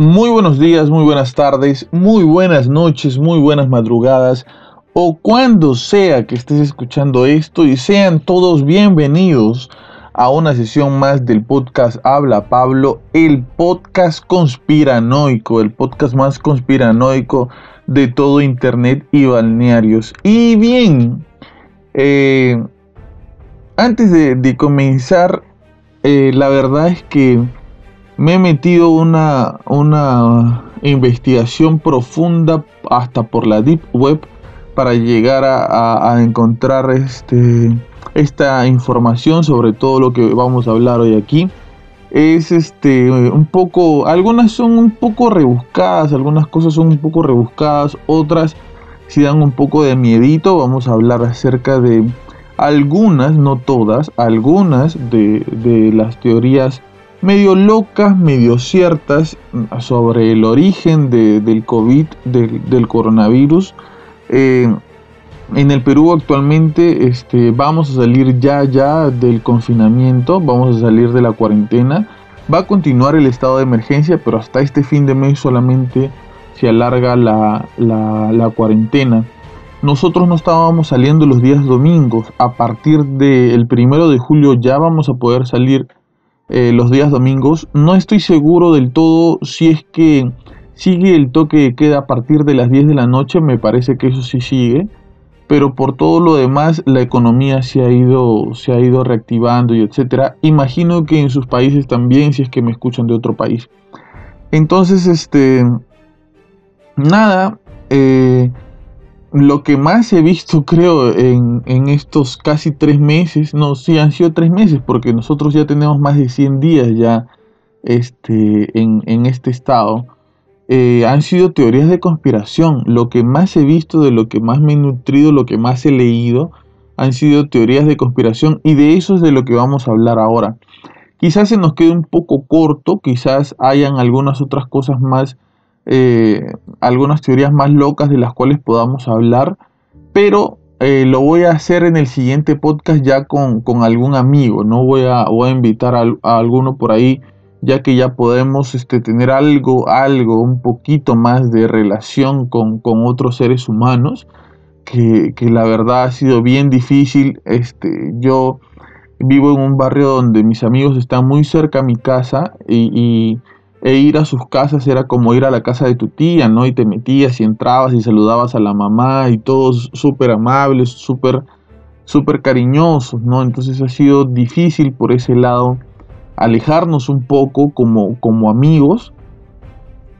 Muy buenos días, muy buenas tardes, muy buenas noches, muy buenas madrugadas o cuando sea que estés escuchando esto y sean todos bienvenidos a una sesión más del podcast Habla Pablo, el podcast conspiranoico, el podcast más conspiranoico de todo Internet y balnearios. Y bien, eh, antes de, comenzar, eh, la verdad es que me he metido una, una investigación profunda hasta por la Deep Web para llegar a, encontrar este, esta información sobre todo lo que vamos a hablar hoy aquí. Es este un poco, algunas son un poco rebuscadas, algunas cosas son un poco rebuscadas, otras si dan un poco de miedito. Vamos a hablar acerca de algunas, no todas, algunas de, de las teorías medio locas, medio ciertas sobre el origen del COVID, del, coronavirus. Eh, en el Perú actualmente este, vamos a salir ya, ya del confinamiento, vamos a salir de la cuarentena. Va a continuar el estado de emergencia, pero hasta este fin de mes solamente se alarga la, la cuarentena. Nosotros no estábamos saliendo los días domingos. A partir del primero de julio ya vamos a poder salir eh, los días domingos. No estoy seguro del todo si es que sigue el toque de queda a partir de las 10 de la noche, me parece que eso sí sigue, pero por todo lo demás la economía se ha ido, se ha ido reactivando y etcétera. Imagino que en sus países también, si es que me escuchan de otro país. Entonces, este, nada, eh, lo que más he visto, creo, en, estos casi tres meses, no, sí han sido tres meses, porque nosotros ya tenemos más de 100 días ya este, en, este estado, eh, han sido teorías de conspiración. Lo que más he visto, de lo que más me he nutrido, lo que más he leído, han sido teorías de conspiración y de eso es de lo que vamos a hablar ahora. Quizás se nos quede un poco corto, quizás hayan algunas otras cosas más eh, algunas teorías más locas de las cuales podamos hablar, pero eh, lo voy a hacer en el siguiente podcast ya con, algún amigo, no voy a, invitar a, alguno por ahí, ya que ya podemos este, tener algo, algo, un poquito más de relación con, otros seres humanos, que, la verdad ha sido bien difícil. Este, yo vivo en un barrio donde mis amigos están muy cerca a mi casa y e ir a sus casas era como ir a la casa de tu tía, ¿no? Y te metías y entrabas y saludabas a la mamá y todos súper amables, súper, cariñosos, ¿no? Entonces ha sido difícil por ese lado alejarnos un poco como, como amigos,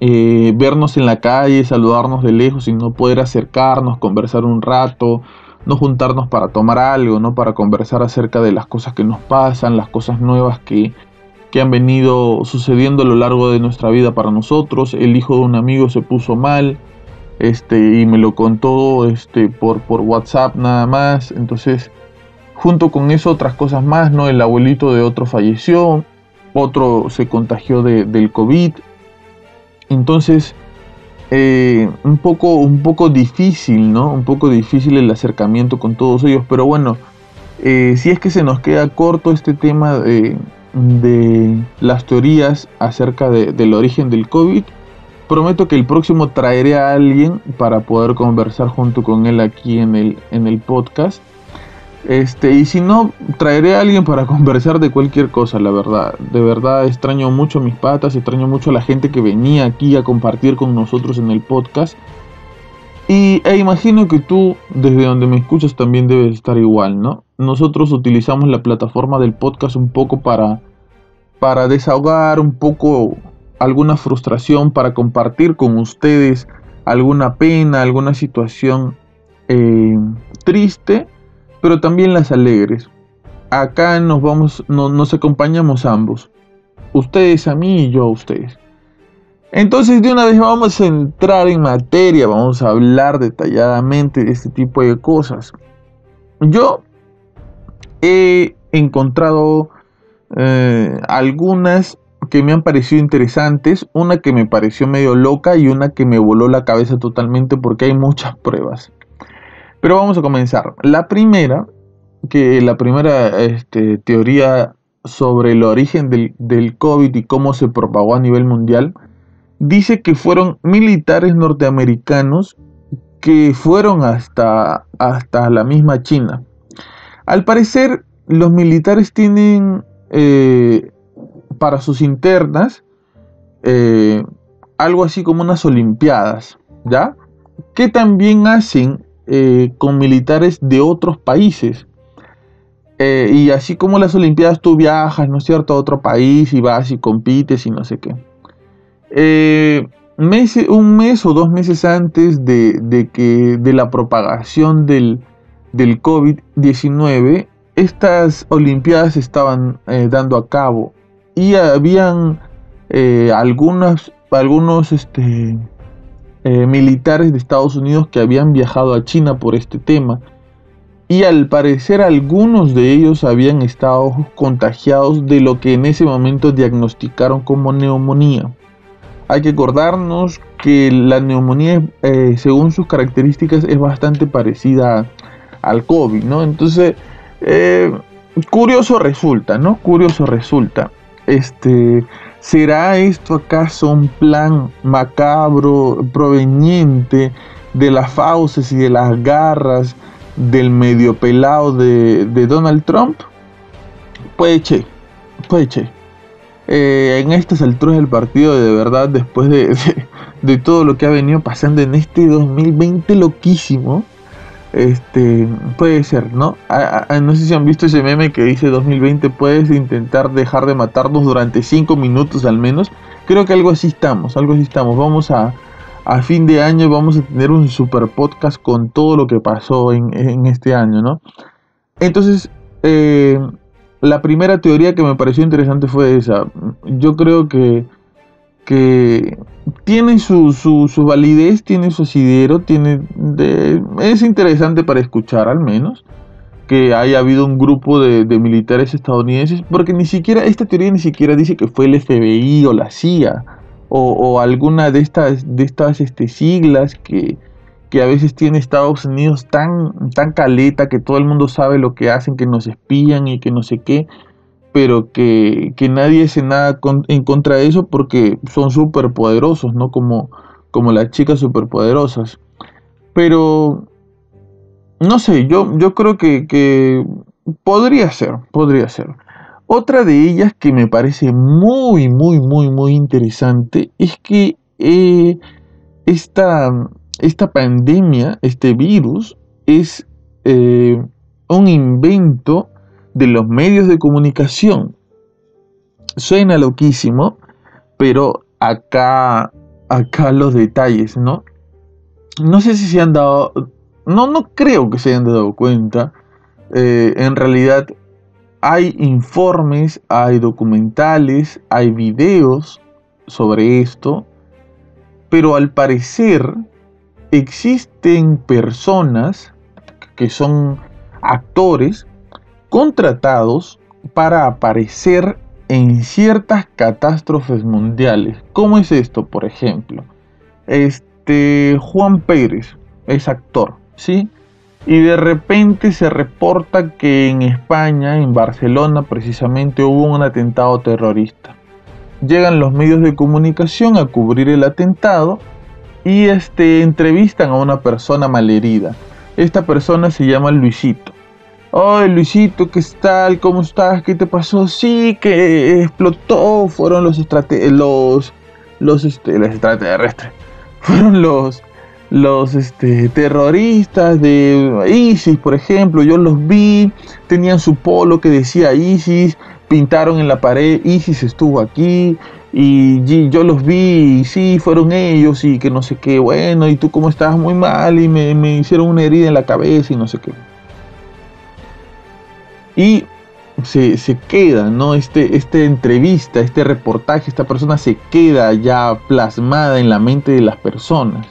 eh, vernos en la calle, saludarnos de lejos y no poder acercarnos, conversar un rato, no juntarnos para tomar algo, ¿no? Para conversar acerca de las cosas que nos pasan, las cosas nuevas que que han venido sucediendo a lo largo de nuestra vida para nosotros. El hijo de un amigo se puso mal este, y me lo contó este, por, por WhatsApp nada más. Entonces, junto con eso otras cosas más, ¿no? El abuelito de otro falleció, otro se contagió de, del COVID. Entonces, eh, un, poco, un poco difícil, ¿no? Un poco difícil el acercamiento con todos ellos, pero bueno, eh, si es que se nos queda corto este tema de de las teorías acerca del origen del COVID. Prometo que el próximo traeré a alguien para poder conversar junto con él aquí en el, en el podcast. Este, y si no, traeré a alguien para conversar de cualquier cosa, la verdad. De verdad extraño mucho mis patas, extraño mucho a la gente que venía aquí a compartir con nosotros en el podcast. Y e imagino que tú, desde donde me escuchas, también debes estar igual, ¿no? Nosotros utilizamos la plataforma del podcast un poco para, para desahogar un poco alguna frustración, para compartir con ustedes alguna pena, alguna situación eh, triste, pero también las alegres. Acá nos vamos, nos acompañamos ambos. Ustedes a mí y yo a ustedes. Entonces de una vez vamos a entrar en materia, vamos a hablar detalladamente de este tipo de cosas. Yo he encontrado eh, algunas que me han parecido interesantes, una que me pareció medio loca y una que me voló la cabeza totalmente porque hay muchas pruebas. Pero vamos a comenzar. La primera, que la primera este, teoría sobre el origen del, del COVID y cómo se propagó a nivel mundial, dice que fueron militares norteamericanos que fueron hasta, hasta la misma China. Al parecer, los militares tienen eh, para sus internas eh, algo así como unas olimpiadas, ¿ya? Que también hacen eh, con militares de otros países. y así como las olimpiadas tú viajas, ¿no es cierto?, a otro país y vas y compites y no sé qué un mes o dos meses antes de, que, de la propagación del, del COVID-19, estas Olimpiadas estaban eh, dando a cabo y habían eh, algunos, algunos este, eh, militares de Estados Unidos que habían viajado a China por este tema y al parecer algunos de ellos habían estado contagiados de lo que en ese momento diagnosticaron como neumonía hay que acordarnos que la neumonía, eh, según sus características, es bastante parecida al COVID, ¿no? Entonces, eh, curioso resulta, ¿no? Curioso resulta. Este, ¿será esto acaso un plan macabro proveniente de las fauces y de las garras del medio pelado de, Donald Trump? Puede che, puede che. Eh, en estas alturas del partido, de verdad, después de, todo lo que ha venido pasando en este 2020 loquísimo, este puede ser, ¿no? no sé si han visto ese meme que dice 2020 puedes intentar dejar de matarnos durante 5 minutos al menos. Creo que algo así estamos, algo así estamos. Vamos a, a fin de año vamos a tener un super podcast con todo lo que pasó en, en este año, ¿no? Entonces, eh, la primera teoría que me pareció interesante fue esa. Yo creo que, que tiene su, su, validez, tiene su asidero, tiene es interesante para escuchar al menos que haya habido un grupo de, militares estadounidenses, porque ni siquiera, esta teoría ni siquiera dice que fue el FBI o la CIA o, alguna de estas, de estas este, siglas que, que a veces tiene Estados Unidos tan, tan caleta que todo el mundo sabe lo que hacen, que nos espían y que no sé qué, pero que, nadie hace nada en contra de eso porque son súper poderosos, ¿no? Como, como las chicas superpoderosas. Pero, no sé, yo, yo creo que, podría ser, podría ser. Otra de ellas que me parece muy, muy, muy, muy interesante es que eh, esta, esta pandemia, este virus, es eh, un invento de los medios de comunicación. Suena loquísimo, pero acá, acá los detalles, ¿no? No sé si se han dado, no, no creo que se hayan dado cuenta. Eh, en realidad hay informes, hay documentales, hay videos sobre esto, pero al parecer existen personas que son actores contratados para aparecer en ciertas catástrofes mundiales. ¿Cómo es esto, por ejemplo? Este Juan Pérez es actor, ¿sí? Y de repente se reporta que en España, en Barcelona precisamente, hubo un atentado terrorista. Llegan los medios de comunicación a cubrir el atentado y este, entrevistan a una persona malherida. Esta persona se llama Luisito. Ay, Luisito, ¿qué tal? ¿Cómo estás? ¿Qué te pasó? Sí, que explotó. Fueron los los los este, extraterrestres. Fueron los los este, terroristas de ISIS, por ejemplo. Yo los vi. Tenían su polo que decía ISIS. Pintaron en la pared. ISIS estuvo aquí y yo los vi y sí, fueron ellos y que no sé qué, bueno, y tú como estabas muy mal y me, hicieron una herida en la cabeza y no sé qué. Y se, queda, ¿no? Este, esta entrevista, este reportaje, esta persona se queda ya plasmada en la mente de las personas,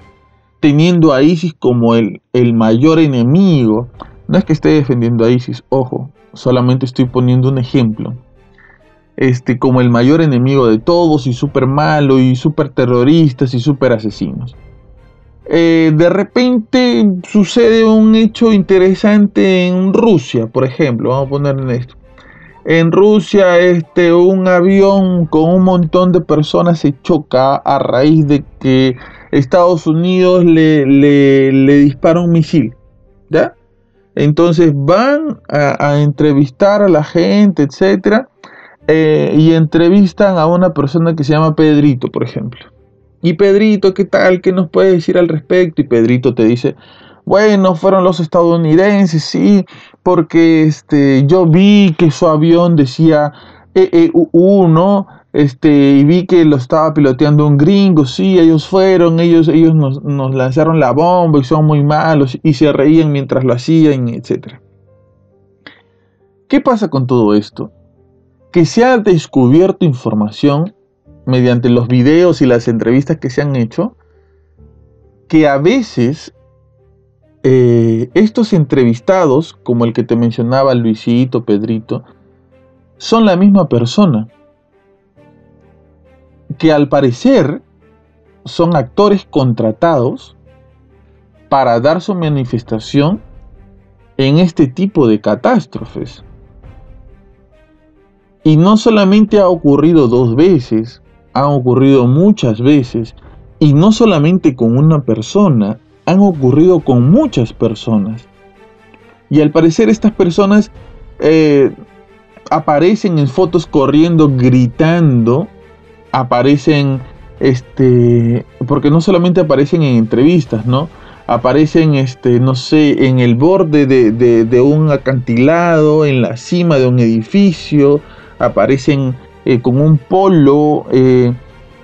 teniendo a ISIS como el, el mayor enemigo. No es que esté defendiendo a ISIS, ojo, solamente estoy poniendo un ejemplo este, como el mayor enemigo de todos y súper malo y súper terroristas y súper asesinos. Eh, de repente sucede un hecho interesante en Rusia, por ejemplo, vamos a poner en esto. en Rusia este, un avión con un montón de personas se choca a raíz de que Estados Unidos le, le, dispara un misil. Entonces van a, entrevistar a la gente, etc. Eh, y entrevistan a una persona que se llama Pedrito, por ejemplo. Y Pedrito, ¿qué tal? ¿Qué nos puede decir al respecto? Y Pedrito te dice, bueno, fueron los estadounidenses, sí, porque este, yo vi que su avión decía EEU, ¿no? Este, y vi que lo estaba piloteando un gringo, sí, ellos fueron, ellos, ellos nos, nos lanzaron la bomba y son muy malos y se reían mientras lo hacían, etc. ¿Qué pasa con todo esto? Que se ha descubierto información mediante los videos y las entrevistas que se han hecho, que a veces eh, estos entrevistados, como el que te mencionaba Luisito, Pedrito, son la misma persona, que al parecer son actores contratados para dar su manifestación en este tipo de catástrofes. Y no solamente ha ocurrido dos veces, ha ocurrido muchas veces, y no solamente con una persona, han ocurrido con muchas personas. Y al parecer estas personas eh, aparecen en fotos corriendo, gritando, aparecen, este, porque no solamente aparecen en entrevistas, ¿no? Aparecen, este, no sé, en el borde de, un acantilado, en la cima de un edificio, aparecen eh, con un polo, eh,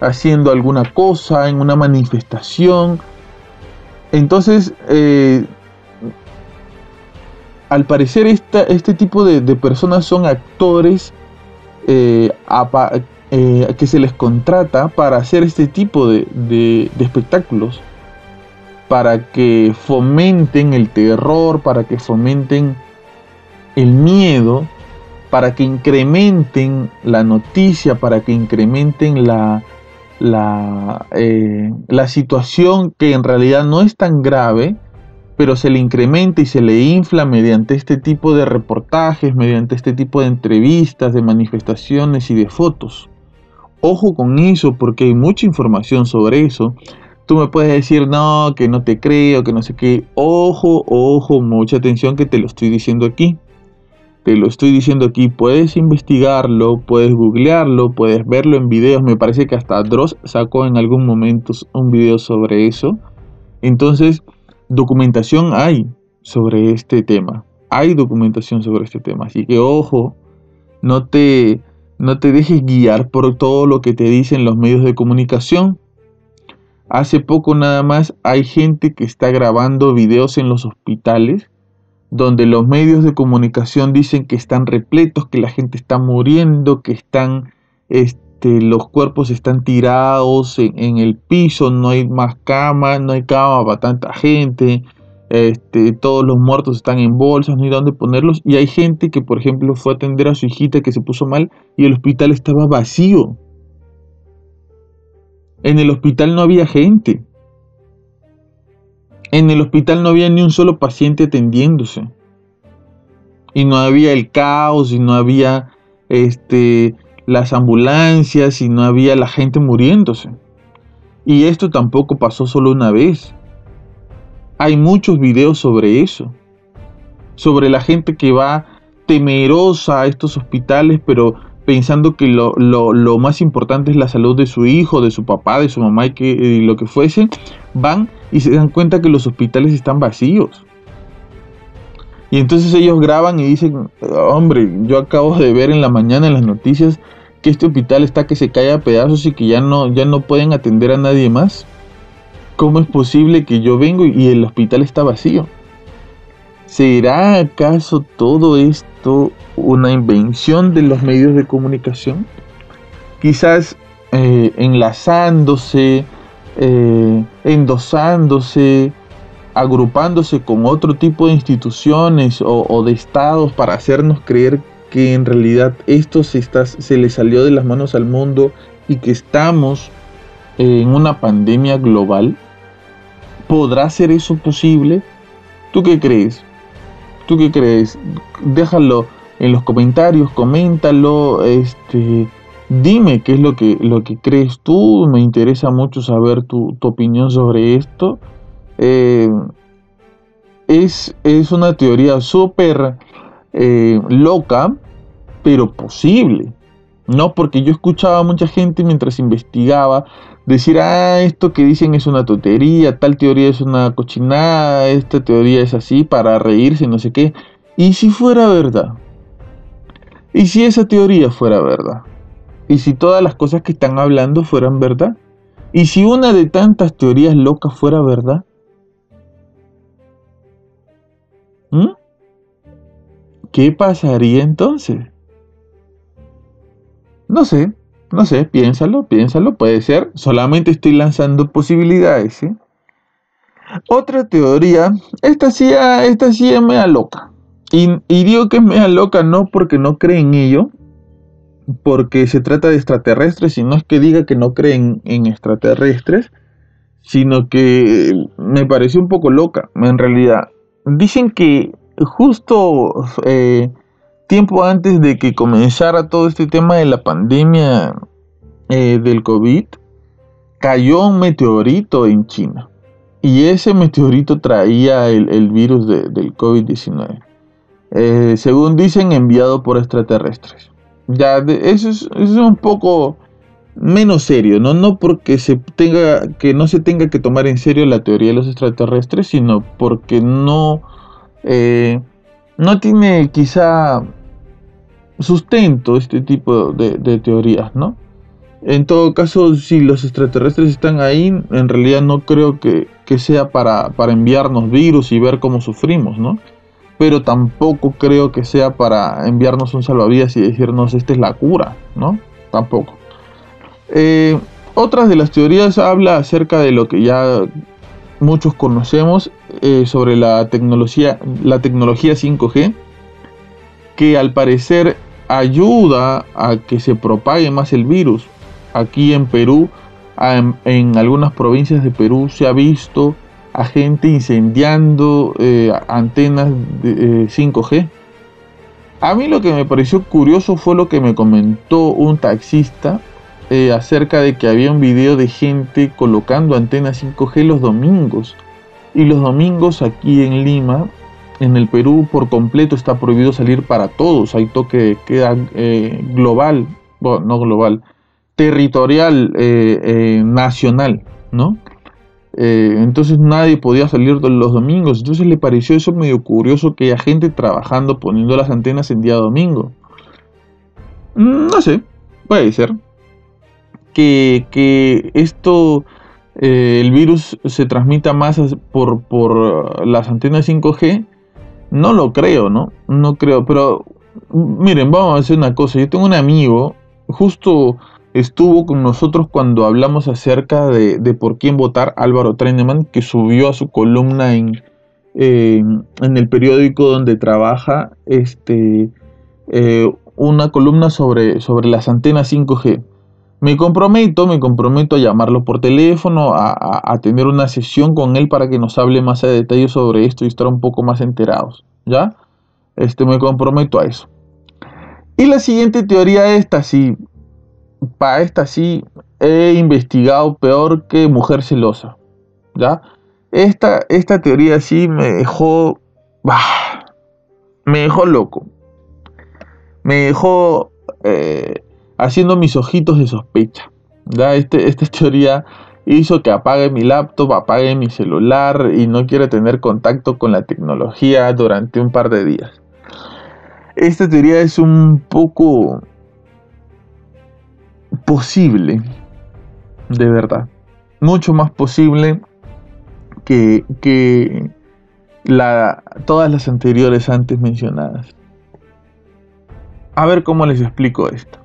haciendo alguna cosa, en una manifestación, entonces, eh, al parecer este tipo de, personas son actores que se les contrata para hacer este tipo de, espectáculos, para que fomenten el terror, para que fomenten el miedo, para que incrementen la noticia, para que incrementen la, la, eh, la situación que en realidad no es tan grave, pero se le incrementa y se le infla mediante este tipo de reportajes, mediante este tipo de entrevistas, de manifestaciones y de fotos. Ojo con eso porque hay mucha información sobre eso. Tú me puedes decir, no, que no te creo, que no sé qué. Ojo, ojo, mucha atención que te lo estoy diciendo aquí. Te lo estoy diciendo aquí, puedes investigarlo, puedes googlearlo, puedes verlo en videos. Me parece que hasta Dross sacó en algún momento un video sobre eso. Entonces, documentación hay sobre este tema. Hay documentación sobre este tema. Así que ojo, no te, no te dejes guiar por todo lo que te dicen los medios de comunicación. Hace poco nada más hay gente que está grabando videos en los hospitales donde los medios de comunicación dicen que están repletos, que la gente está muriendo, que están, este, los cuerpos están tirados en, el piso, no hay más camas, no hay cama para tanta gente, este, todos los muertos están en bolsas, no hay dónde ponerlos, y hay gente que, por ejemplo, fue a atender a su hijita que se puso mal y el hospital estaba vacío. En el hospital no había gente. En el hospital no había ni un solo paciente atendiéndose. Y no había el caos, y no había este, las ambulancias, y no había la gente muriéndose. Y esto tampoco pasó solo una vez. Hay muchos videos sobre eso. Sobre la gente que va temerosa a estos hospitales, pero pensando que lo, más importante es la salud de su hijo, de su papá, de su mamá y, que, lo que fuese, van y se dan cuenta que los hospitales están vacíos. Y entonces ellos graban y dicen, hombre, yo acabo de ver en la mañana en las noticias que este hospital está que se cae a pedazos y que ya no, ya no pueden atender a nadie más. ¿Cómo es posible que yo vengo y el hospital está vacío? ¿Será acaso todo esto una invención de los medios de comunicación? Quizás eh, enlazándose, eh, endosándose, agrupándose con otro tipo de instituciones o, de estados para hacernos creer que en realidad esto se, está, se le salió de las manos al mundo y que estamos en una pandemia global. ¿Podrá ser eso posible? ¿Tú qué crees? ¿Tú qué crees? Déjalo, en los comentarios, coméntalo, este, dime qué es lo que, lo que crees tú, me interesa mucho saber tu, opinión sobre esto. Eh, es, es, una teoría súper eh, loca, pero posible. No, porque yo escuchaba a mucha gente mientras investigaba decir, ah, esto que dicen es una tontería, tal teoría es una cochinada, esta teoría es así para reírse, no sé qué. ¿Y si fuera verdad? ¿Y si esa teoría fuera verdad? ¿Y si todas las cosas que están hablando fueran verdad? ¿Y si una de tantas teorías locas fuera verdad? ¿Mm? ¿Qué pasaría entonces? No sé, no sé, piénsalo, piénsalo, puede ser. Solamente estoy lanzando posibilidades. ¿sí? Otra teoría, esta sí, ah, esta sí es mea loca. Y, digo que es mea loca no porque no cree en ello, porque se trata de extraterrestres, y no es que diga que no creen en extraterrestres, sino que me pareció un poco loca, en realidad. Dicen que justo eh, tiempo antes de que comenzara todo este tema de la pandemia eh, del COVID, cayó un meteorito en China. Y ese meteorito traía el, virus del COVID-19. Eh, según dicen, enviado por extraterrestres. Ya, eso, es, es, un poco menos serio, ¿no? No porque se tenga, que no se tenga que tomar en serio la teoría de los extraterrestres, sino porque no, eh, no tiene quizá sustento este tipo de, teorías, ¿no? En todo caso, si los extraterrestres están ahí, en realidad no creo que, sea para, para, enviarnos virus y ver cómo sufrimos, ¿no? Pero tampoco creo que sea para enviarnos un salvavidas y decirnos esta es la cura, ¿no? Tampoco. Eh, otras de las teorías habla acerca de lo que ya muchos conocemos eh, sobre la tecnología, la tecnología 5G, que al parecer ayuda a que se propague más el virus. Aquí en Perú, en, algunas provincias de Perú se ha visto a gente incendiando eh, antenas de 5G. Eh, a mí lo que me pareció curioso fue lo que me comentó un taxista eh, acerca de que había un video de gente colocando antenas 5G los domingos. Y los domingos aquí en Lima en el Perú por completo está prohibido salir para todos. Hay toque queda eh, global, bueno, no global, territorial, nacional, ¿no? Entonces nadie podía salir los domingos. Entonces le pareció eso medio curioso que haya gente trabajando poniendo las antenas en día domingo. Mm, no sé, puede ser. Que, que esto, el virus se transmita más por, por las antenas 5G no lo creo, ¿no? No creo, pero miren, vamos a hacer una cosa. Yo tengo un amigo, justo estuvo con nosotros cuando hablamos acerca de, por quién votar Álvaro Treneman, que subió a su columna en, en el periódico donde trabaja, este, eh, una columna sobre, sobre las antenas 5G. Me comprometo, me comprometo a llamarlo por teléfono, a, tener una sesión con él para que nos hable más a detalle sobre esto y estar un poco más enterados. ¿Ya? Este, me comprometo a eso. Y la siguiente teoría, esta sí, para esta sí, he investigado peor que mujer celosa. ¿Ya? Esta, esta teoría sí me dejó, me dejó loco. Me dejó eh, haciendo mis ojitos de sospecha. ¿ya? Este, esta teoría hizo que apague mi laptop, apague mi celular y no quiera tener contacto con la tecnología durante un par de días. Esta teoría es un poco posible, de verdad. Mucho más posible que, que la, todas las anteriores antes mencionadas. A ver cómo les explico esto.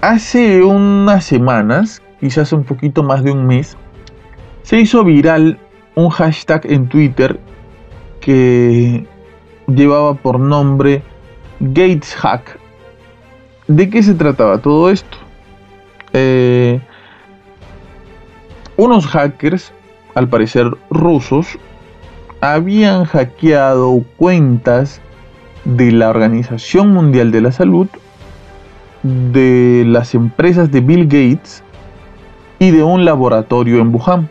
Hace unas semanas, quizás un poquito más de un mes, se hizo viral un hashtag en Twitter que llevaba por nombre Gates Hack. ¿De qué se trataba todo esto? Eh, unos hackers, al parecer rusos, habían hackeado cuentas de la Organización Mundial de la Salud, de las empresas de Bill Gates y de un laboratorio en Wuhan.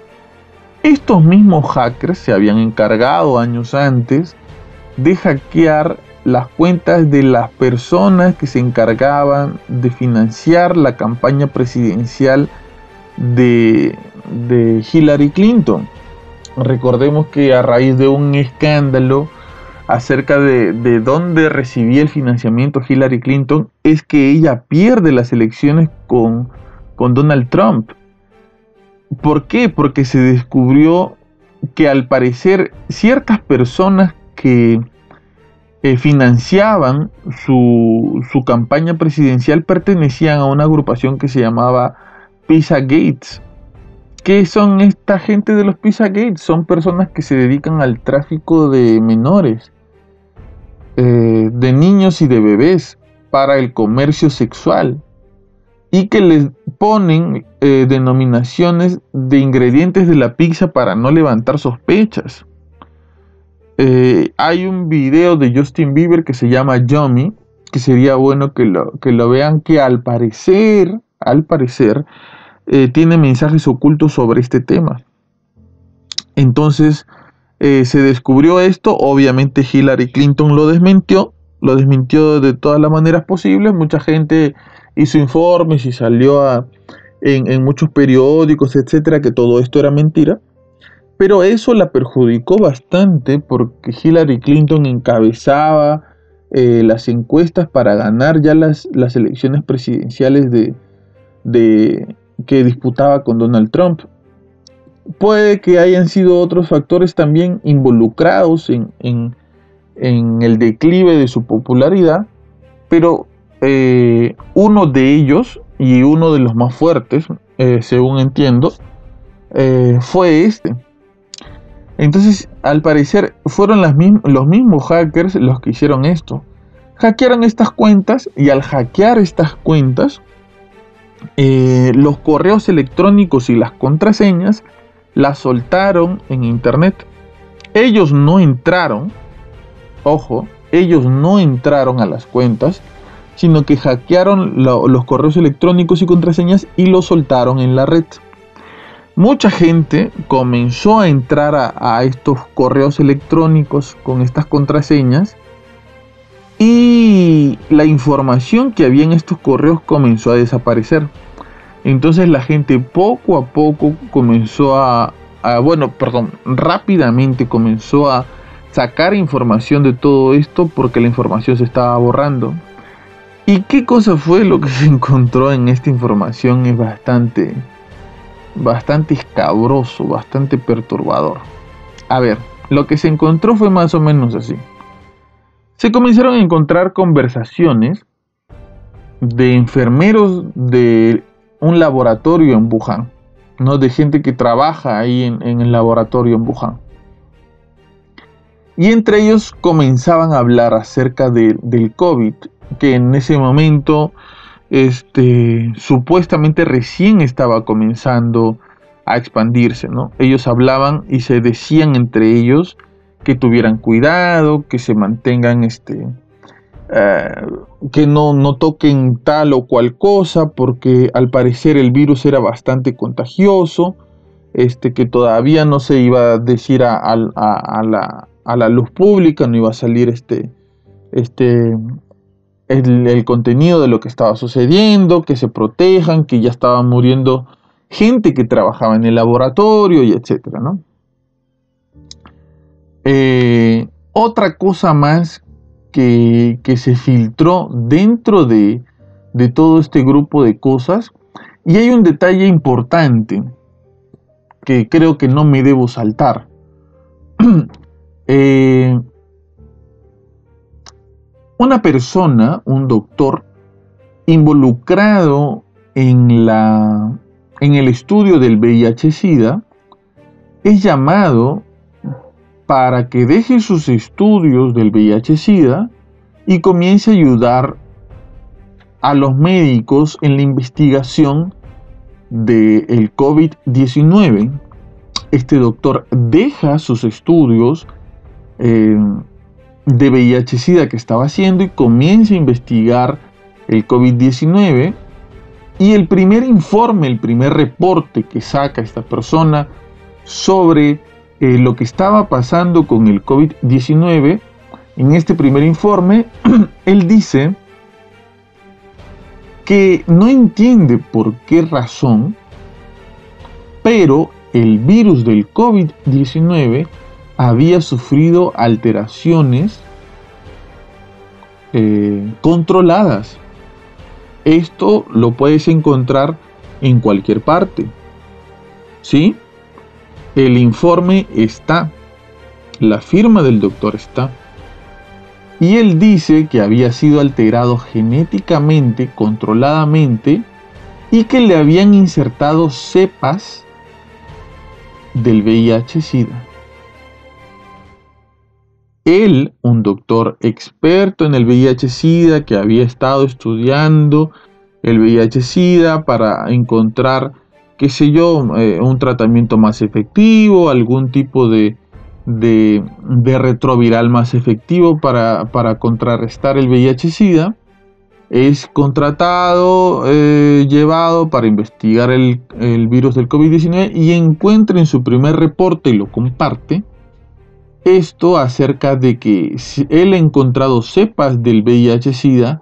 Estos mismos hackers se habían encargado años antes de hackear las cuentas de las personas que se encargaban de financiar la campaña presidencial de, Hillary Clinton. Recordemos que a raíz de un escándalo acerca de, de dónde recibía el financiamiento Hillary Clinton, es que ella pierde las elecciones con, con Donald Trump. ¿Por qué? Porque se descubrió que al parecer ciertas personas que eh, financiaban su, su, campaña presidencial pertenecían a una agrupación que se llamaba Pizza Gates. ¿Qué son esta gente de los Pizza Gates? Son personas que se dedican al tráfico de menores, eh, de niños y de bebés para el comercio sexual y que les ponen eh, denominaciones de ingredientes de la pizza para no levantar sospechas. Eh, hay un video de Justin Bieber que se llama Yummy, que sería bueno que lo, que lo vean, que al parecer, al parecer, eh, tiene mensajes ocultos sobre este tema. Entonces, eh, se descubrió esto, obviamente Hillary Clinton lo desmintió, lo desmintió de todas las maneras posibles, mucha gente hizo informes y salió en, en muchos periódicos, etcétera, que todo esto era mentira. Pero eso la perjudicó bastante porque Hillary Clinton encabezaba eh, las encuestas para ganar ya las, las elecciones presidenciales de, de, que disputaba con Donald Trump. Puede que hayan sido otros factores también involucrados en, en, el declive de su popularidad, pero eh, uno de ellos, y uno de los más fuertes, eh, según entiendo, fue este. Entonces, al parecer, fueron los mismos hackers los que hicieron esto. Hackearon estas cuentas y al hackear estas cuentas, eh, los correos electrónicos y las contraseñas las soltaron en internet. Ellos no entraron, ojo, ellos no entraron a las cuentas, sino que hackearon los correos electrónicos y contraseñas y los soltaron en la red mucha gente comenzó a entrar a, estos correos electrónicos con estas contraseñas y la información que había en estos correos comenzó a desaparecer. Entonces la gente poco a poco comenzó a, bueno, perdón, rápidamente comenzó a sacar información de todo esto porque la información se estaba borrando. ¿Y qué cosa fue lo que se encontró en esta información? Es bastante bastante escabroso, bastante perturbador. A ver, lo que se encontró fue más o menos así. Se comenzaron a encontrar conversaciones de enfermeros de un laboratorio en Wuhan, ¿no? de gente que trabaja ahí en, el laboratorio en Wuhan. Y entre ellos comenzaban a hablar acerca del COVID, que en ese momento este, supuestamente recién estaba comenzando a expandirse, ¿no? Ellos hablaban y se decían entre ellos que tuvieran cuidado, que se mantengan, este, eh, que no, no toquen tal o cual cosa, porque al parecer el virus era bastante contagioso, este, que todavía no se iba a decir a, a, la, a la luz pública, no iba a salir este, este, el, contenido de lo que estaba sucediendo, que se protejan, que ya estaba muriendo gente que trabajaba en el laboratorio y etcétera, ¿no? Eh, otra cosa más que, se filtró dentro de, de, todo este grupo de cosas, y hay un detalle importante que creo que no me debo saltar. eh, una persona, un doctor, involucrado en, la, en el estudio del VIH-Sida, es llamado para que deje sus estudios del VIH-Sida y comience a ayudar a los médicos en la investigación del COVID-19. Este doctor deja sus estudios eh, de VIH-Sida que estaba haciendo y comienza a investigar el COVID-19 y el primer informe, el primer reporte que saca esta persona sobre eh, lo que estaba pasando con el COVID-19, en este primer informe, él dice que no entiende por qué razón, pero el virus del COVID-19 había sufrido alteraciones eh, controladas. Esto lo puedes encontrar en cualquier parte. ¿Sí? El informe está. La firma del doctor está. Y él dice que había sido alterado genéticamente, controladamente, y que le habían insertado cepas del VIH-Sida. Él, un doctor experto en el VIH-Sida, que había estado estudiando el VIH-Sida para encontrar, qué sé yo, eh, un tratamiento más efectivo, algún tipo de, de, retroviral más efectivo para, contrarrestar el VIH-Sida, es contratado, eh, llevado para investigar el, el virus del COVID-19 y encuentra en su primer reporte y lo comparte esto acerca de que él ha encontrado cepas del VIH-Sida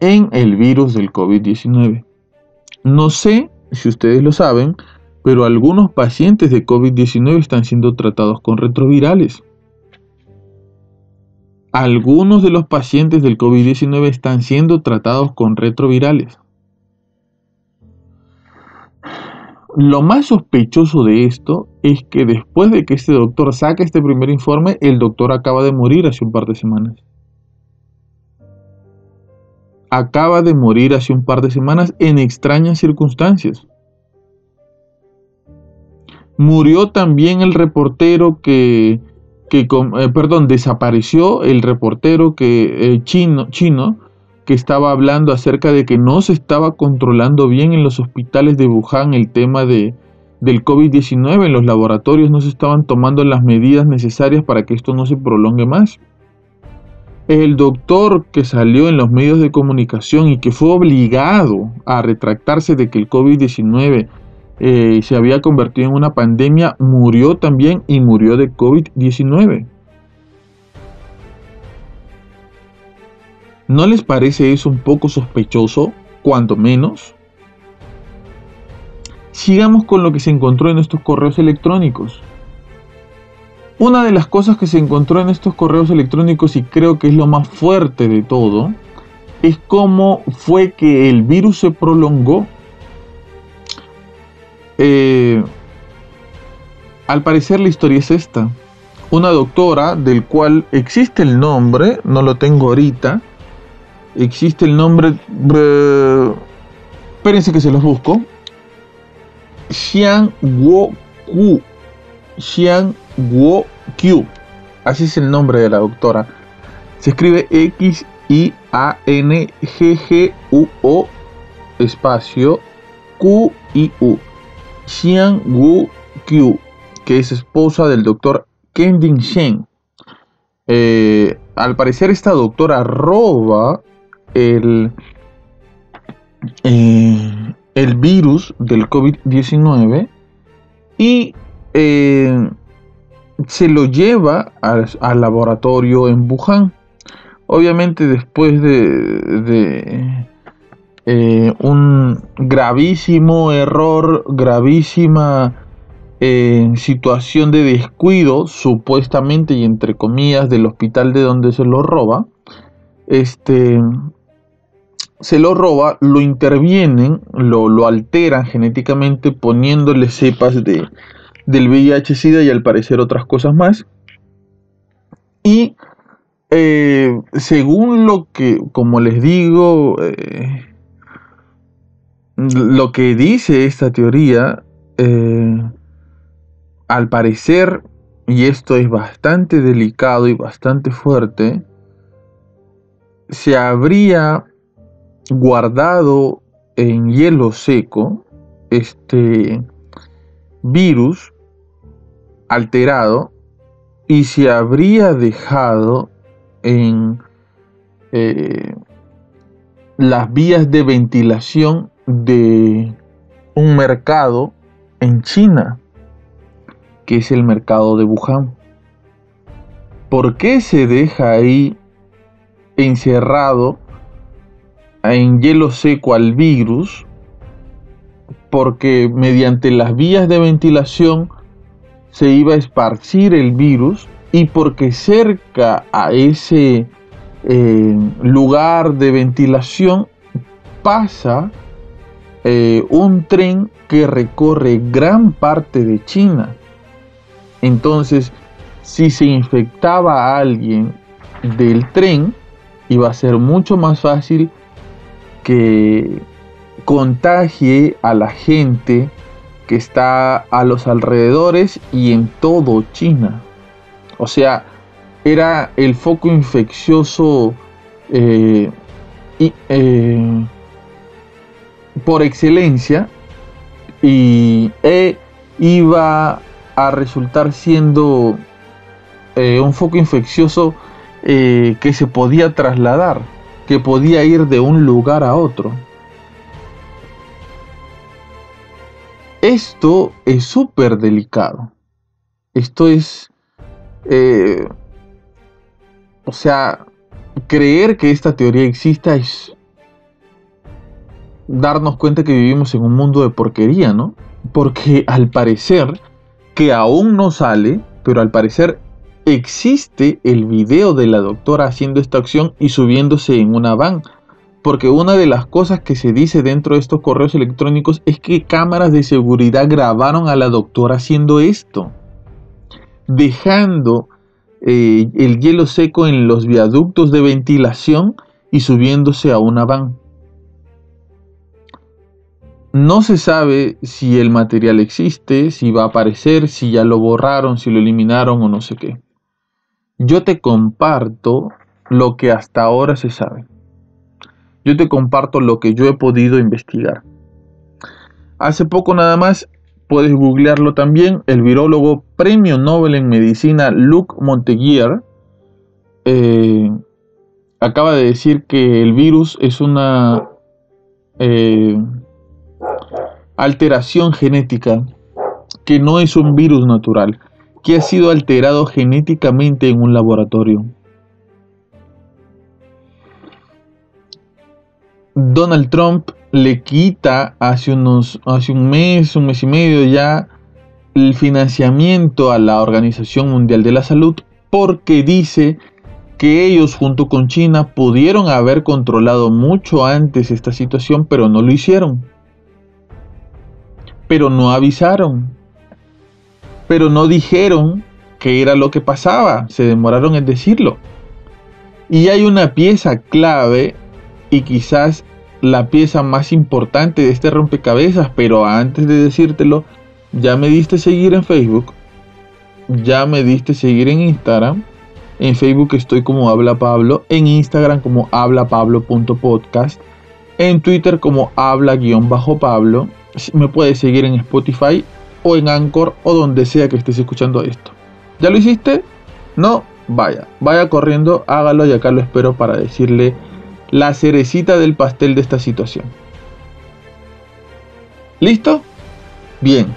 en el virus del COVID-19. No sé si ustedes lo saben, pero algunos pacientes de COVID-19 están siendo tratados con retrovirales. Algunos de los pacientes del COVID-19 están siendo tratados con retrovirales. Lo más sospechoso de esto es que después de que este doctor saque este primer informe, el doctor acaba de morir hace un par de semanas. Acaba de morir hace un par de semanas en extrañas circunstancias. Murió también el reportero que, eh, perdón, desapareció el reportero que, eh, chino, chino que estaba hablando acerca de que no se estaba controlando bien en los hospitales de Wuhan el tema de, del COVID-19, en los laboratorios no se estaban tomando las medidas necesarias para que esto no se prolongue más. El doctor que salió en los medios de comunicación y que fue obligado a retractarse de que el COVID-19 eh, se había convertido en una pandemia, murió también y murió de COVID-19. ¿No les parece eso un poco sospechoso, cuando menos? Sigamos con lo que se encontró en estos correos electrónicos. Una de las cosas que se encontró en estos correos electrónicos y creo que es lo más fuerte de todo, es cómo fue que el virus se prolongó eh, al parecer la historia es esta. Una doctora del cual existe el nombre, no lo tengo ahorita. Existe el nombre... Espérense que se los busco. Xiang Ku. Xiang Q. Así es el nombre de la doctora. Se escribe X-I-A-N-G-G-U-O espacio Q-I-U. Xiang Wu Qiu, que es esposa del doctor Kending Shen. Eh, al parecer esta doctora roba el, eh, el virus del COVID-19 y eh, se lo lleva al, laboratorio en Wuhan. Obviamente después de eh, un gravísimo error, gravísima situación de descuido, supuestamente y entre comillas, del hospital de donde se lo roba. Este se lo roba, lo intervienen, lo, lo alteran genéticamente poniéndole cepas de, del VIH-Sida y al parecer otras cosas más. Y eh, según lo que, como les digo, lo que dice esta teoría, eh, al parecer, y esto es bastante delicado y bastante fuerte, se habría guardado en hielo seco este virus alterado y se habría dejado en eh, las vías de ventilación de un mercado en China, que es el mercado de Wuhan. ¿Por qué se deja ahí encerrado en hielo seco al virus? Porque mediante las vías de ventilación se iba a esparcir el virus y porque cerca a ese eh, lugar de ventilación pasa eh, un tren que recorre gran parte de China. Entonces, si se infectaba a alguien del tren, iba a ser mucho más fácil que contagie a la gente que está a los alrededores y en todo China. O sea, era el foco infeccioso eh, eh, por excelencia y e iba a resultar siendo eh, un foco infeccioso que se podía trasladar, que podía ir de un lugar a otro. Esto es súper delicado. Esto es... Eh, o sea, creer que esta teoría exista es darnos cuenta que vivimos en un mundo de porquería, ¿no? Porque al parecer, que aún no sale, pero al parecer existe el video de la doctora haciendo esta acción y subiéndose en una van. Porque una de las cosas que se dice dentro de estos correos electrónicos es que cámaras de seguridad grabaron a la doctora haciendo esto. Dejando eh, el hielo seco en los viaductos de ventilación y subiéndose a una van. No se sabe si el material existe, si va a aparecer, si ya lo borraron, si lo eliminaron o no sé qué. Yo te comparto lo que hasta ahora se sabe. Yo te comparto lo que yo he podido investigar. Hace poco nada más, puedes googlearlo también, el virólogo premio Nobel en medicina Luc Monteguier eh, acaba de decir que el virus es una... Eh, alteración genética, que no es un virus natural, que ha sido alterado genéticamente en un laboratorio. Donald Trump le quita hace, unos, hace un mes, un mes y medio ya, el financiamiento a la Organización Mundial de la Salud porque dice que ellos junto con China pudieron haber controlado mucho antes esta situación, pero no lo hicieron pero no avisaron, pero no dijeron qué era lo que pasaba, se demoraron en decirlo. Y hay una pieza clave y quizás la pieza más importante de este rompecabezas, pero antes de decírtelo, ya me diste seguir en Facebook, ya me diste seguir en Instagram. En Facebook estoy como Habla Pablo, en Instagram como hablapablo.podcast, en Twitter como habla-pablo me puedes seguir en Spotify o en Anchor o donde sea que estés escuchando esto. ¿Ya lo hiciste? No, vaya, vaya corriendo, hágalo y acá lo espero para decirle la cerecita del pastel de esta situación. ¿Listo? Bien,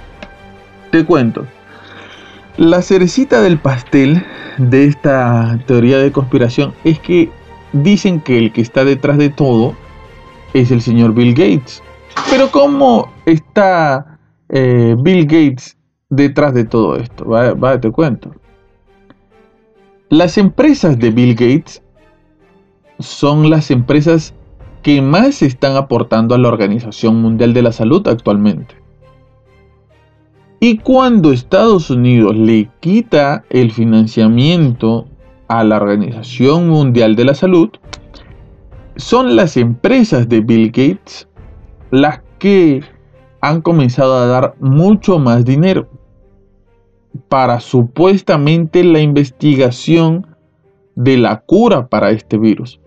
te cuento. La cerecita del pastel de esta teoría de conspiración es que dicen que el que está detrás de todo es el señor Bill Gates. Pero ¿cómo está eh, Bill Gates detrás de todo esto? Va, te cuento. Las empresas de Bill Gates son las empresas que más están aportando a la Organización Mundial de la Salud actualmente. Y cuando Estados Unidos le quita el financiamiento a la Organización Mundial de la Salud, son las empresas de Bill Gates las que han comenzado a dar mucho más dinero para supuestamente la investigación de la cura para este virus.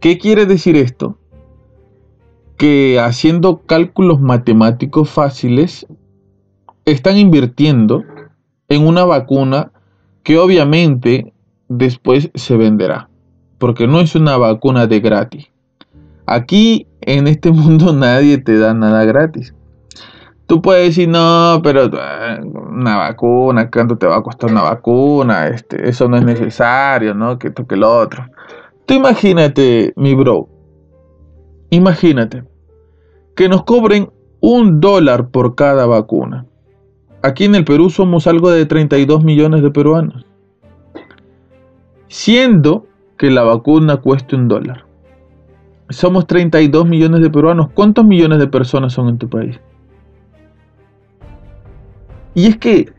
¿Qué quiere decir esto? Que haciendo cálculos matemáticos fáciles, están invirtiendo en una vacuna que obviamente después se venderá. Porque no es una vacuna de gratis. Aquí en este mundo nadie te da nada gratis. Tú puedes decir, no, pero eh, una vacuna, ¿cuánto te va a costar una vacuna? Este, eso no es necesario, ¿no? Que esto que lo otro. Tú imagínate, mi bro. Imagínate que nos cobren un dólar por cada vacuna. Aquí en el Perú somos algo de 32 millones de peruanos. Siendo que la vacuna cueste un dólar. Somos 32 millones de peruanos. ¿Cuántos millones de personas son en tu país? Y es que,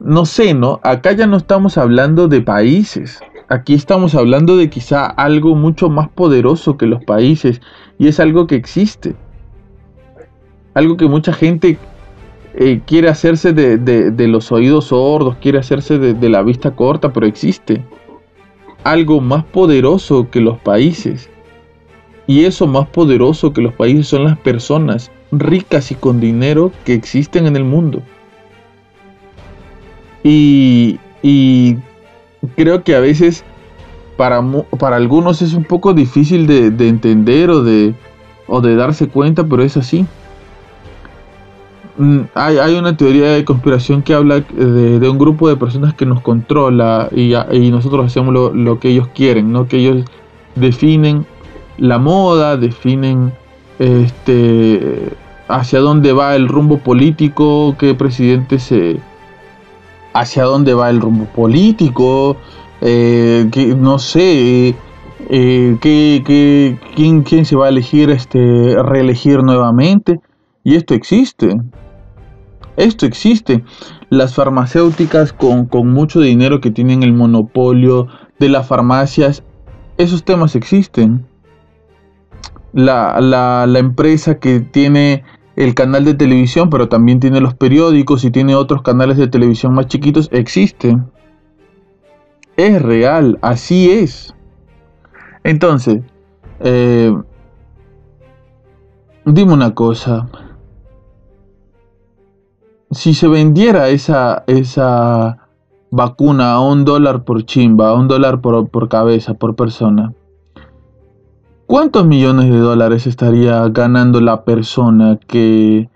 no sé, ¿no? Acá ya no estamos hablando de países. Aquí estamos hablando de quizá algo mucho más poderoso que los países. Y es algo que existe. Algo que mucha gente eh, quiere hacerse de, los oídos sordos, quiere hacerse de la vista corta, pero existe. Algo más poderoso que los países. Y eso más poderoso que los países son las personas ricas y con dinero que existen en el mundo. Y, creo que a veces para, para, algunos es un poco difícil de, entender o de, o de darse cuenta, pero es así. Mm, hay, una teoría de conspiración que habla de, un grupo de personas que nos controla y, nosotros hacemos lo, lo, que ellos quieren, ¿no? que ellos definen la moda, definen este, hacia dónde va el rumbo político, qué presidente se, hacia dónde va el rumbo político, eh, que, no sé, eh, que, quién, quién, se va a elegir, este, reelegir nuevamente. Y esto existe. Esto existe. Las farmacéuticas con, con mucho dinero que tienen el monopolio de las farmacias, esos temas existen. La, la, empresa que tiene el canal de televisión, pero también tiene los periódicos y tiene otros canales de televisión más chiquitos, existe. Es real, así es. Entonces, eh, dime una cosa. Si se vendiera esa, esa vacuna a un dólar por chimba, a un dólar por, por cabeza, por persona, ¿Cuántos millones de dólares estaría ganando la persona que,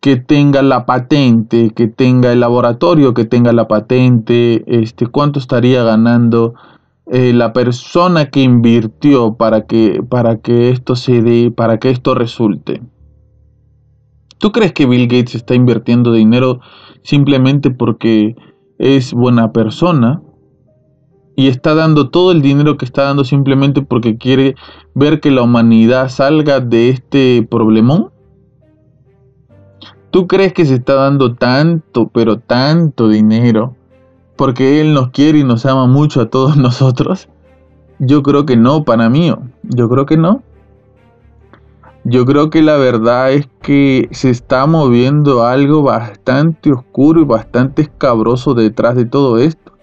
que tenga la patente, que tenga el laboratorio, que tenga la patente? Este, ¿Cuánto estaría ganando eh, la persona que invirtió para que, para que esto se dé, para que esto resulte? ¿Tú crees que Bill Gates está invirtiendo dinero simplemente porque es buena persona? Y está dando todo el dinero que está dando simplemente porque quiere ver que la humanidad salga de este problemón? ¿Tú crees que se está dando tanto, pero tanto dinero porque Él nos quiere y nos ama mucho a todos nosotros? Yo creo que no, para mí. Yo creo que no. Yo creo que la verdad es que se está moviendo algo bastante oscuro y bastante escabroso detrás de todo esto.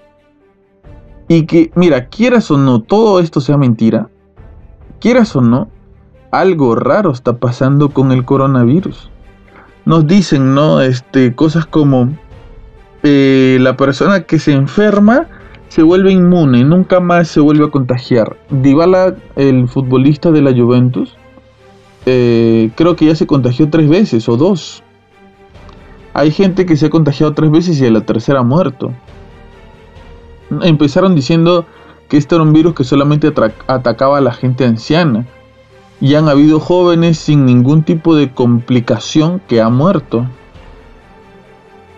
Y que, mira, quieras o no, todo esto sea mentira, quieras o no, algo raro está pasando con el coronavirus. Nos dicen, ¿no? Este, cosas como eh, la persona que se enferma se vuelve inmune, nunca más se vuelve a contagiar. Dybala, el futbolista de la Juventus, eh, creo que ya se contagió tres veces o dos. Hay gente que se ha contagiado tres veces y a la tercera ha muerto. Empezaron diciendo que este era un virus que solamente atacaba a la gente anciana. Y han habido jóvenes sin ningún tipo de complicación que han muerto.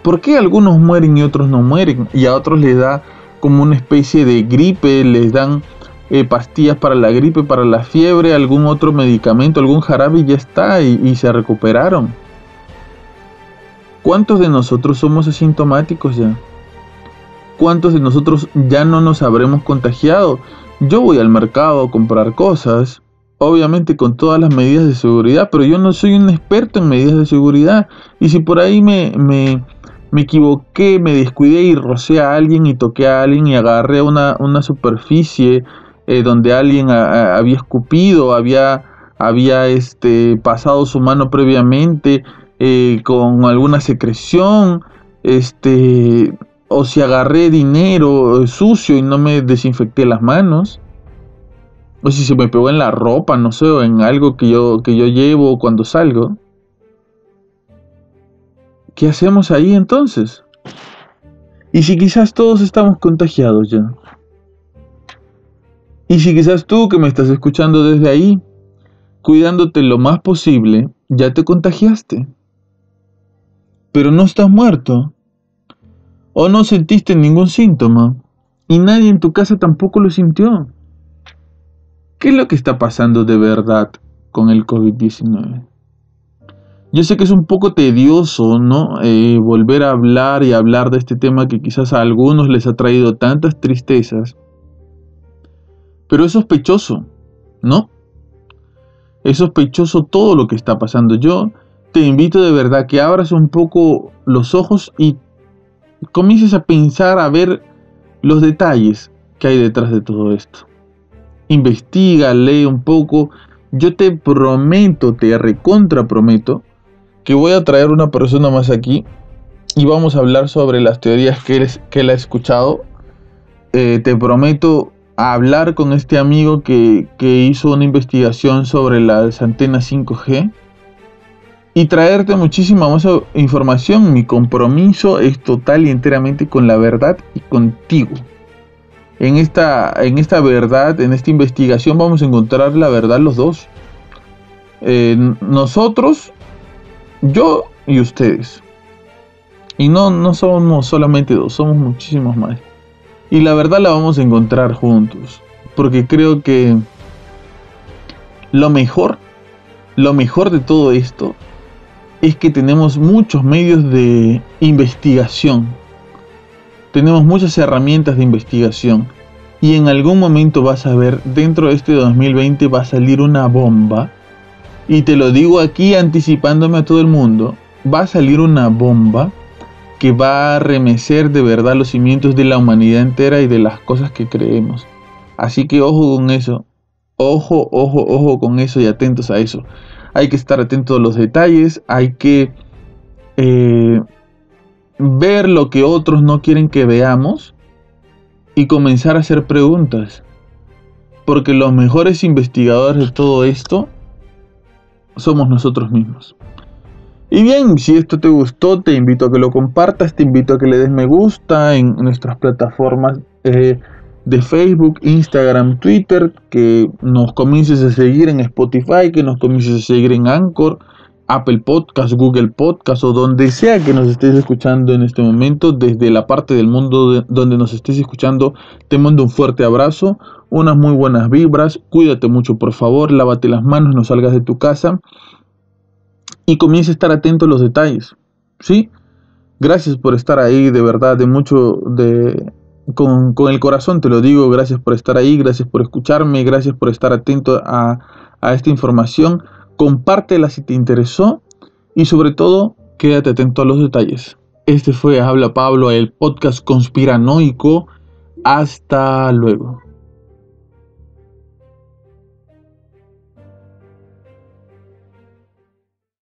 ¿Por qué algunos mueren y otros no mueren? Y a otros les da como una especie de gripe, les dan eh, pastillas para la gripe, para la fiebre, algún otro medicamento, algún jarabe y ya está, y se recuperaron. ¿Cuántos de nosotros somos asintomáticos ya? ¿Cuántos de nosotros ya no nos habremos contagiado? Yo voy al mercado a comprar cosas, obviamente con todas las medidas de seguridad, pero yo no soy un experto en medidas de seguridad. Y si por ahí me, me, me equivoqué, me descuidé y rocé a alguien y toqué a alguien y agarré una, una superficie eh, donde alguien había escupido, había, había este, pasado su mano previamente eh, con alguna secreción, este, o si agarré dinero sucio y no me desinfecté las manos, o si se me pegó en la ropa, no sé, o en algo que yo, que yo llevo cuando salgo. ¿Qué hacemos ahí entonces? Y si quizás todos estamos contagiados ya. Y si quizás tú que me estás escuchando desde ahí, cuidándote lo más posible, ya te contagiaste. Pero no estás muerto. O no sentiste ningún síntoma. Y nadie en tu casa tampoco lo sintió. ¿Qué es lo que está pasando de verdad con el COVID-19? Yo sé que es un poco tedioso, ¿no? Eh, volver a hablar y hablar de este tema que quizás a algunos les ha traído tantas tristezas. Pero es sospechoso, ¿no? Es sospechoso todo lo que está pasando. Yo te invito de verdad que abras un poco los ojos y comiences a pensar, a ver los detalles que hay detrás de todo esto. Investiga, lee un poco. Yo te prometo, te recontra prometo, que voy a traer una persona más aquí y vamos a hablar sobre las teorías que él, que él ha escuchado. Eh, te prometo hablar con este amigo que, que hizo una investigación sobre las antenas 5G y traerte muchísima más información. Mi compromiso es total y enteramente con la verdad y contigo. En esta, en esta verdad, en esta investigación vamos a encontrar la verdad los dos. Eh, nosotros yo y ustedes. Y no, no somos solamente dos, somos muchísimos más. Y la verdad la vamos a encontrar juntos. Porque creo que lo mejor, lo mejor de todo esto es que tenemos muchos medios de investigación. Tenemos muchas herramientas de investigación. Y en algún momento vas a ver, dentro de este 2020 va a salir una bomba y te lo digo aquí anticipándome a todo el mundo, va a salir una bomba que va a remecer de verdad los cimientos de la humanidad entera y de las cosas que creemos. Así que ojo con eso, ojo, ojo, ojo con eso y atentos a eso. Hay que estar atentos a los detalles, hay que eh, ver lo que otros no quieren que veamos y comenzar a hacer preguntas. Porque los mejores investigadores de todo esto somos nosotros mismos. Y bien, si esto te gustó, te invito a que lo compartas, te invito a que le des me gusta en nuestras plataformas eh, de Facebook, Instagram, Twitter, que nos comiences a seguir en Spotify, que nos comiences a seguir en Anchor, Apple Podcast, Google Podcast o donde sea que nos estés escuchando en este momento, desde la parte del mundo donde nos estés escuchando, te mando un fuerte abrazo, unas muy buenas vibras, cuídate mucho por favor, lávate las manos, no salgas de tu casa y comienza a estar atento a los detalles, ¿sí? Gracias por estar ahí, de verdad, de mucho, de, con, con, el corazón te lo digo, gracias por estar ahí, gracias por escucharme, gracias por estar atento a, a esta información, compártela si te interesó y sobre todo, quédate atento a los detalles. Este fue Habla Pablo, el podcast conspiranoico. Hasta luego.